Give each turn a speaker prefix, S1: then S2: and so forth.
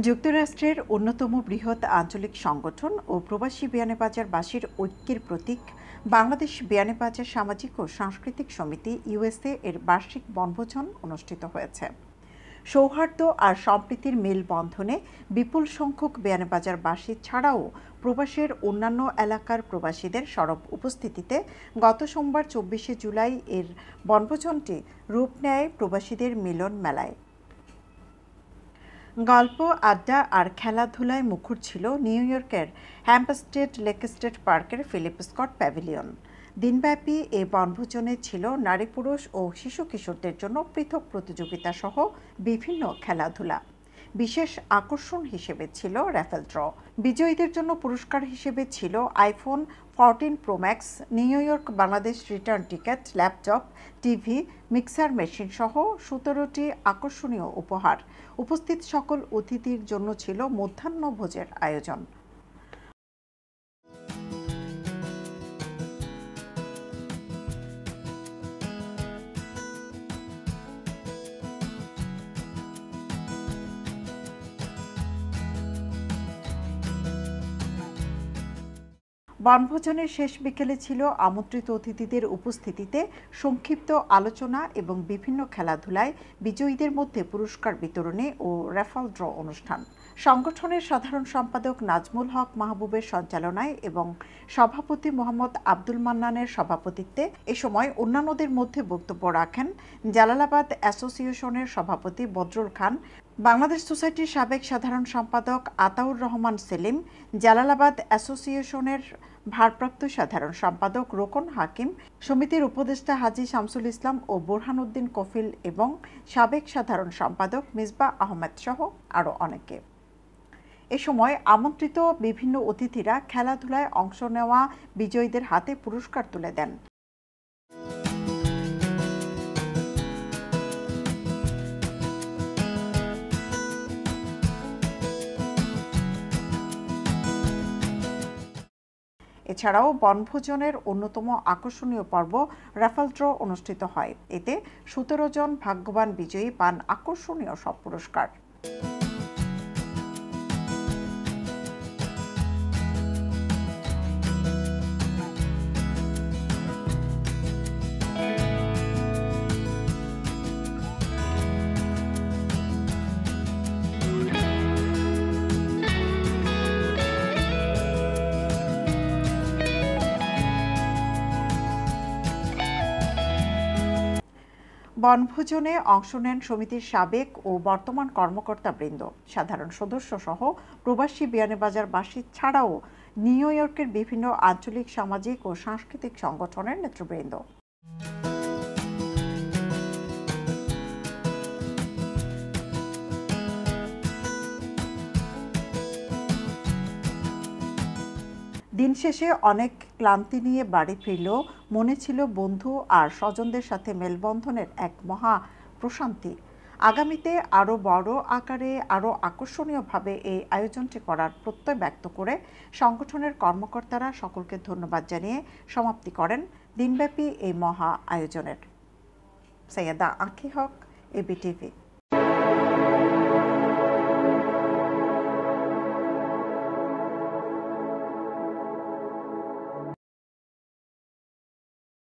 S1: যুক্তরাষ্ট্রের অন্যতম বৃহৎ আঞ্চলিক সংগঠন ও প্রবাসী বিয়ানীবাজারবাসীর ঐক্যের প্রতীক, বাংলাদেশ বিয়ানীবাজার সামাজিক ও সাংস্কৃতিক সমিতি ইউএসএ এর বার্ষিক বনভোজন অনুষ্ঠিত হয়েছে। সৌহার্দ্য আর সম্প্রীতির মেলবন্ধনে বিপুল সংখ্যক বিয়ানীবাজারবাসী ছাড়াও প্রবাসের অন্যান্য এলাকার প্রবাসীদের সরব উপস্থিতিতে গত সোমবার চব্বিশে জুলাই এর বনভোজনটি রূপ নেয় প্রবাসীদের মিলন মেলায়। গল্প, আড্ডা আর খেলাধুলায় মুখর ছিল নিউ ইয়র্কের হ্যাম্পস্টেড লেকস্টেড পার্কের ফিলিপ স্কট প্যাভিলিয়ন। দিনব্যাপী এ বনভোজনে ছিল নারী পুরুষ ও শিশু কিশোরদের জন্য পৃথক প্রতিযোগিতা সহ বিভিন্ন খেলাধুলা। বিশেষ আকর্ষণ হিসেবে ছিল র্যাফেল ড্র। বিজয়ীদের জন্য পুরস্কার হিসেবে ছিল iPhone fourteen pro max New York, Bangladesh return ticket, laptop, TV, mixer machine সহ সতেরোটি আকর্ষণীয় উপহার। উপস্থিত সকল অতিথির জন্য ছিল মধ্যাহ্ন ভোজের আয়োজন। বনভোজনের শেষ বিকেলে ছিল আমন্ত্রিত অতিথিদের উপস্থিতিতে সংক্ষিপ্ত আলোচনা এবং বিভিন্ন খেলাধুলায় বিজয়ীদের মধ্যে পুরস্কার বিতরণে ও রেফাল ড্র অনুষ্ঠান। সংগঠনের সাধারণ সম্পাদক নাজমুল হক মাহবুবের সঞ্চালনায় এবং সভাপতি মোহাম্মদ আব্দুল মান্নানের সভাপতিত্বে এ সময় অন্যান্যদের মধ্যে বক্তব্য রাখেন জালালাবাদ অ্যাসোসিয়েশনের সভাপতি বদরুল খান বাংলাদেশ সোসাইটির সাবেক সাধারণ সম্পাদক আতাউর রহমান সেলিম, জালালাবাদ অ্যাসোসিয়েশনের ভারপ্রাপ্ত সাধারণ সম্পাদক রোকন হাকিম, সমিতির উপদেষ্টা হাজি শামসুল ইসলাম ও বোরহানুদ্দিন কফিল এবং সাবেক সাধারণ সম্পাদক মিসবা আহমেদ সহ আরও অনেকে। এ সময় আমন্ত্রিত বিভিন্ন অতিথিরা খেলাধুলায় অংশ নেওয়া বিজয়ীদের হাতে পুরস্কার তুলে দেন। এছাড়াও বনভোজনের অন্যতম আকর্ষণীয় পর্ব রাফাল ড্র অনুষ্ঠিত হয়। এতে সতেরো জন ভাগ্যবান বিজয়ী পান আকর্ষণীয় সব পুরস্কার। বনভোজনে অংশ নেন সমিতির সাবেক ও বর্তমান কর্মকর্তাবৃন্দ সাধারণ সদস্য সহ প্রবাসী বিয়ানীবাজারবাসী ছাড়াও নিউ ইয়র্কের বিভিন্ন আঞ্চলিক, সামাজিক ও সাংস্কৃতিক সংগঠনের নেতৃবৃন্দ। দিন শেষে অনেক ক্লান্তি নিয়ে বাড়ি ফিরলেও মনে ছিল বন্ধু আর স্বজনদের সাথে মেলবন্ধনের এক মহা প্রশান্তি। আগামীতে আরও বড় আকারে আরও আকর্ষণীয়ভাবে এই আয়োজনটি করার প্রত্যয় ব্যক্ত করে সংগঠনের কর্মকর্তারা সকলকে ধন্যবাদ জানিয়ে সমাপ্তি করেন দিনব্যাপী এই মহা আয়োজনের। সৈয়দা আঁকি হক এবিটিভি